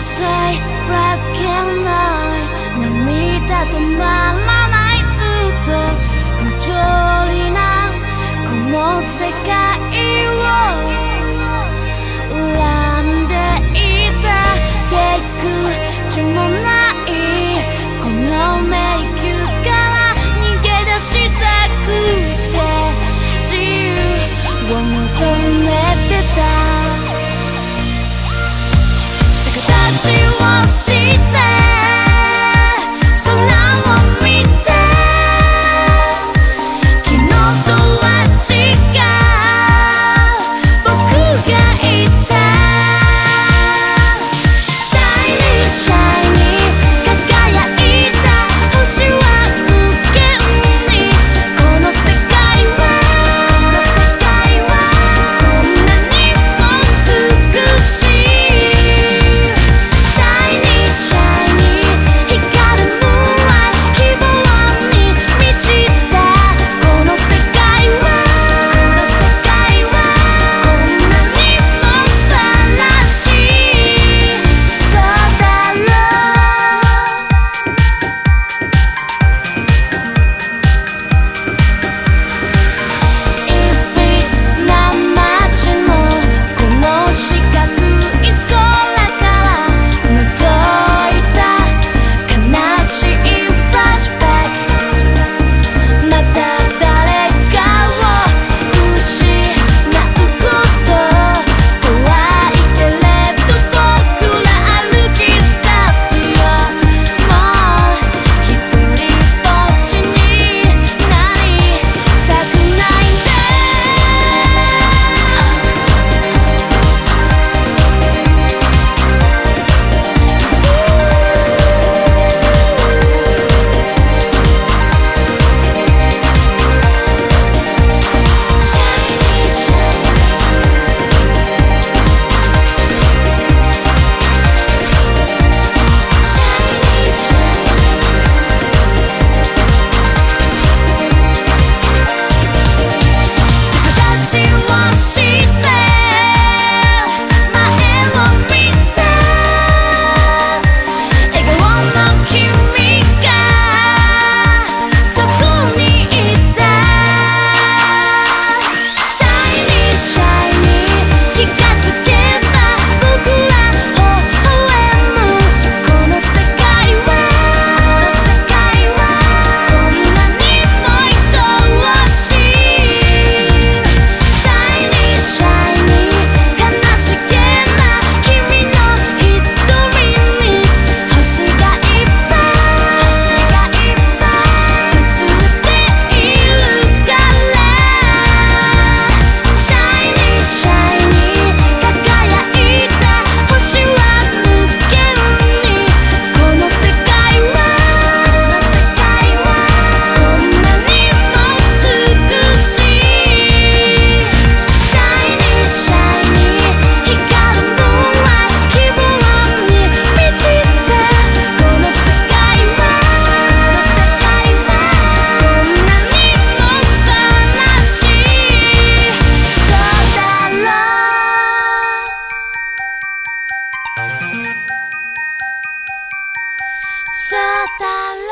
say, recognize, 涙止まらない you will see that marcha